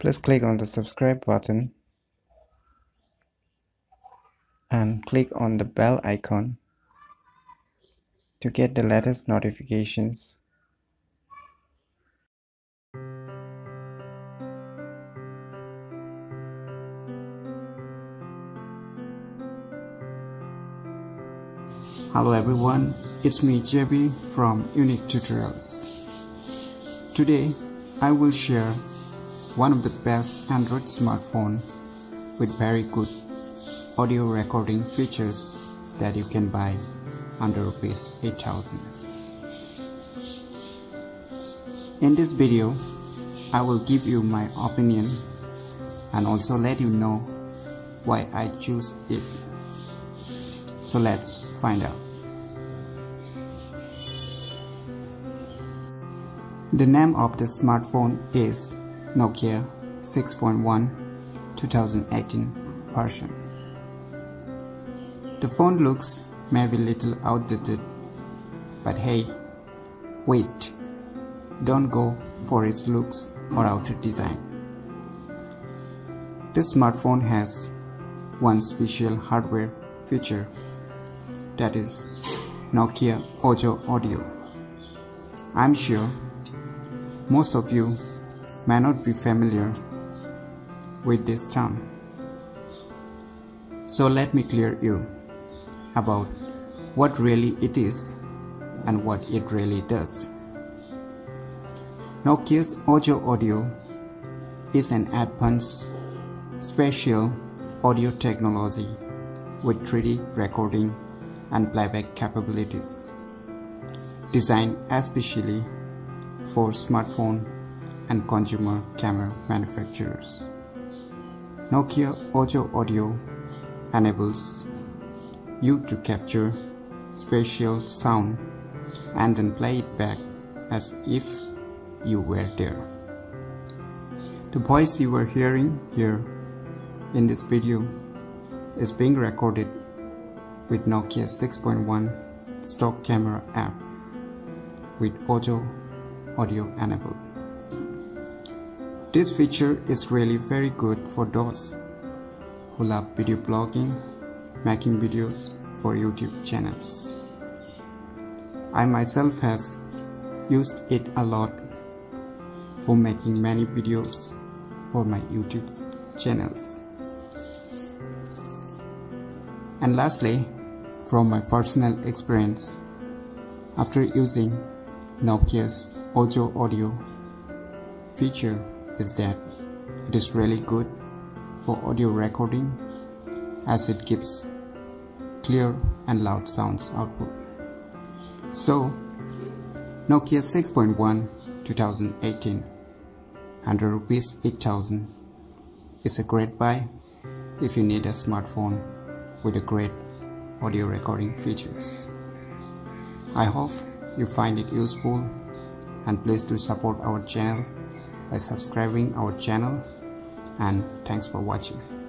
Please click on the subscribe button and click on the bell icon to get the latest notifications. Hello everyone, it's me JB from Unique Tutorials. Today I will share one of the best Android smartphone with very good audio recording features that you can buy under rupees 8000. In this video, I will give you my opinion and also let you know why I choose it. So let's find out. The name of the smartphone is Nokia 6.1 2018 version. The phone looks maybe a little outdated, but hey, wait, don't go for its looks or outer design. This smartphone has one special hardware feature that is Nokia OZO Audio. I'm sure most of you may not be familiar with this term. So let me clear you about what really it is and what it really does. Nokia's OZO Audio is an advanced spatial audio technology with 3D recording and playback capabilities designed especially for smartphone and consumer camera manufacturers. Nokia OZO Audio enables you to capture spatial sound and then play it back as if you were there. The voice you are hearing here in this video is being recorded with Nokia 6.1 stock camera app with OZO audio enabled. This feature is really very good for those who love video blogging making videos for YouTube channels. I myself has used it a lot for making many videos for my YouTube channels. And lastly, from my personal experience, after using Nokia's OZO Audio feature is that it is really good for audio recording as it gives clear and loud sounds output. So, Nokia 6.1 2018 under rupees 8000 is a great buy if you need a smartphone with a great audio recording features. I hope you find it useful and please do support our channel by subscribing our channel and thanks for watching.